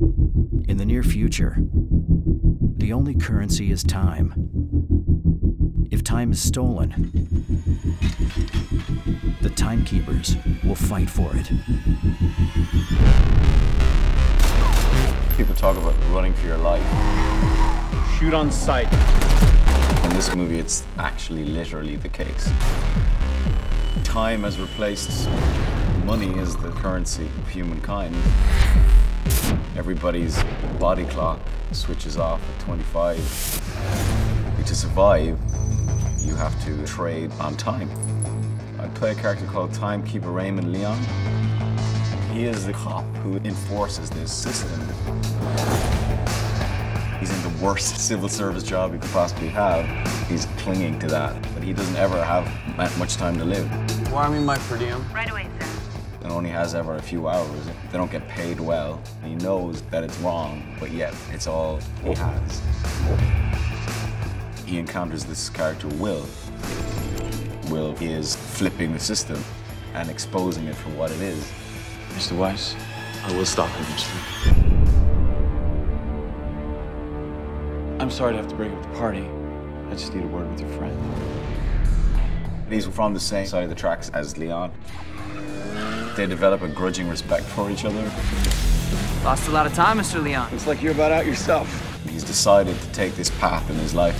In the near future, the only currency is time. If time is stolen, the timekeepers will fight for it. People talk about running for your life. Shoot on sight. In this movie, it's actually literally the case. Time has replaced money as the currency of humankind. Everybody's body clock switches off at 25. To survive, you have to trade on time. I play a character called Timekeeper Raymond Leon. He is the cop who enforces this system. He's in the worst civil service job he could possibly have. He's clinging to that, but he doesn't ever have that much time to live. Wire me my per diem. Right away, sir. And only has ever a few hours. They don't get paid well. He knows that it's wrong, but yet it's all he has. He encounters this character, Will. Will is flipping the system and exposing it for what it is. Mr. Weis, I will stop eventually. I'm sorry to have to break up the party. I just need a word with your friend. He's from the same side of the tracks as Leon. They develop a grudging respect for each other. Lost a lot of time, Mr. Leon. Looks like you're about out yourself. He's decided to take this path in his life.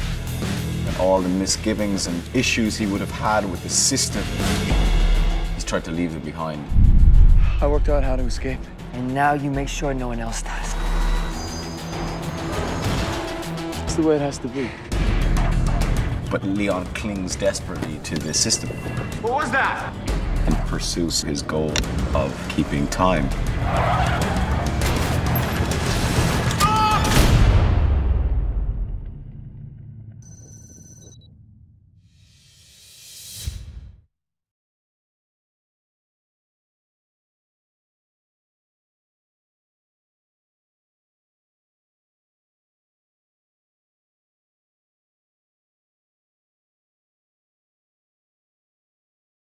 And all the misgivings and issues he would have had with the system, he's tried to leave them behind. I worked out how to escape. And now you make sure no one else does. It's the way it has to be. But Leon clings desperately to the system What was that? And pursues his goal of keeping time.